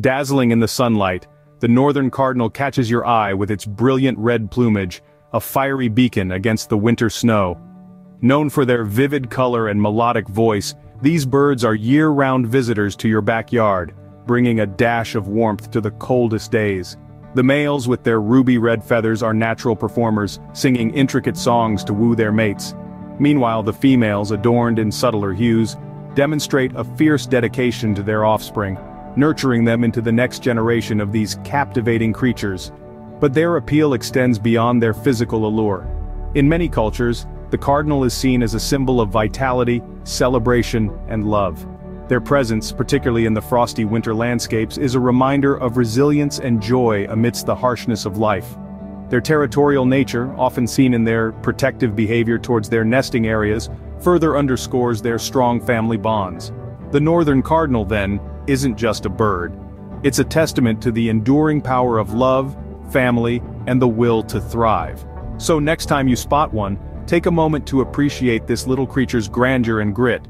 Dazzling in the sunlight, the northern cardinal catches your eye with its brilliant red plumage, a fiery beacon against the winter snow. Known for their vivid color and melodic voice, these birds are year-round visitors to your backyard, bringing a dash of warmth to the coldest days. The males with their ruby-red feathers are natural performers, singing intricate songs to woo their mates. Meanwhile the females adorned in subtler hues, demonstrate a fierce dedication to their offspring, nurturing them into the next generation of these captivating creatures. But their appeal extends beyond their physical allure. In many cultures, the cardinal is seen as a symbol of vitality, celebration, and love. Their presence, particularly in the frosty winter landscapes, is a reminder of resilience and joy amidst the harshness of life. Their territorial nature, often seen in their protective behavior towards their nesting areas, further underscores their strong family bonds. The northern cardinal, then, isn't just a bird. It's a testament to the enduring power of love, family, and the will to thrive. So next time you spot one, take a moment to appreciate this little creature's grandeur and grit,